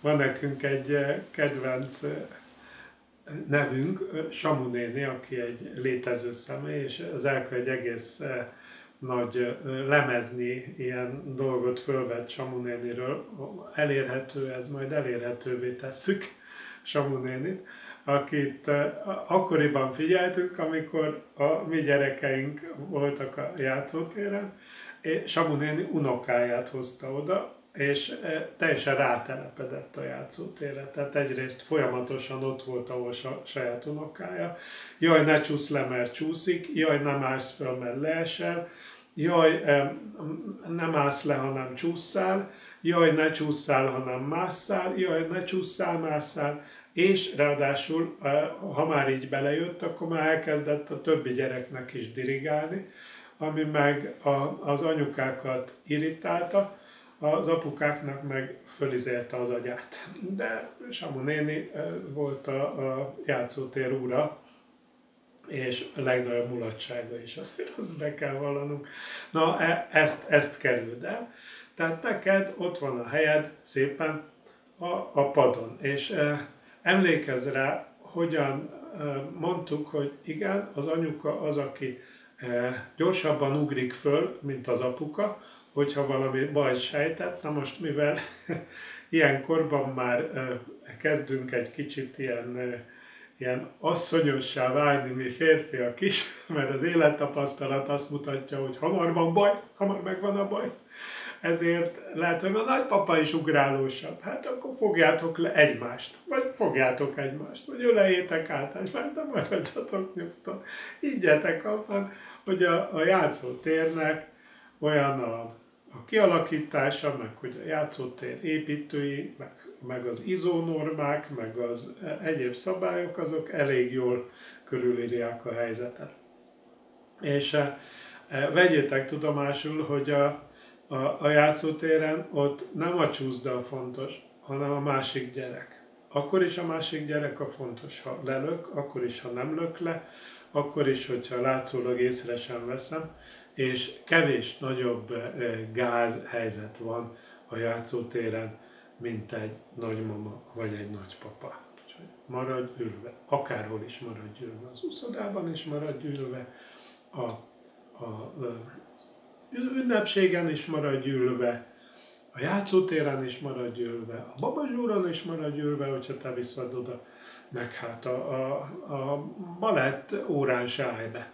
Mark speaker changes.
Speaker 1: van nekünk egy kedvenc nevünk, Samu néni, aki egy létező személy, és az Elka egy egész nagy lemezni ilyen dolgot fölvett Samu néniről. Elérhető, ez majd elérhetővé tesszük Samu nénit, akit akkoriban figyeltünk, amikor a mi gyerekeink voltak a játszótéren, és Samu néni unokáját hozta oda, és teljesen rátelepedett a játszótérre. Tehát egyrészt folyamatosan ott volt, ahol saját unokája. Jaj, ne csúsz le, mert csúszik. Jaj, nem állsz föl, mert leesel. Jaj, nem állsz le, hanem csúszszál. Jaj, ne csúszszál, hanem másszál. Jaj, ne csúszszál, másszál. És ráadásul, ha már így belejött, akkor már elkezdett a többi gyereknek is dirigálni, ami meg az anyukákat irritálta, az apukáknak meg fölizélte az agyát. De Samu néni volt a, a játszótér úra, és a legnagyobb mulatsága is, azért azt be kell vallanunk. Na, e, ezt, ezt kerüld el. Tehát neked ott van a helyed szépen a, a padon, és e, emlékezz rá, hogyan e, mondtuk, hogy igen, az anyuka az, aki e, gyorsabban ugrik föl, mint az apuka, hogyha valami baj sejtett. Na most, mivel ilyen korban már kezdünk egy kicsit ilyen, ilyen asszonyossá válni mi férfiak is, mert az élettapasztalat azt mutatja, hogy hamar van baj, hamar megvan a baj. Ezért lehet, hogy a nagypapa is ugrálósabb. Hát akkor fogjátok le egymást, vagy fogjátok egymást, vagy ölejétek át egymást, de maradjatok nyugton. Ígyetek abban, hogy a, a játszótérnek olyan a a kialakítása, meg hogy a játszótér építői, meg, meg az izónormák, meg az egyéb szabályok, azok elég jól körülírják a helyzetet. És e, vegyétek tudomásul, hogy a, a, a játszótéren ott nem a csúszda a fontos, hanem a másik gyerek. Akkor is a másik gyerek a fontos, ha lelök, akkor is, ha nem lök le, akkor is, hogyha látszólag észre sem veszem, és kevés nagyobb gáz helyzet van a játszótéren, mint egy nagymama vagy egy nagypapa. Úgyhogy maradj ülve, akárhol is maradj ülve, az úszodában is maradj ülve, a, a, a ünnepségen is maradj ülve, a játszótéren is maradj ülve, a babazsúron is maradj ülve, hogyha te viszed oda, meg hát a, a, a balett órán se állj be.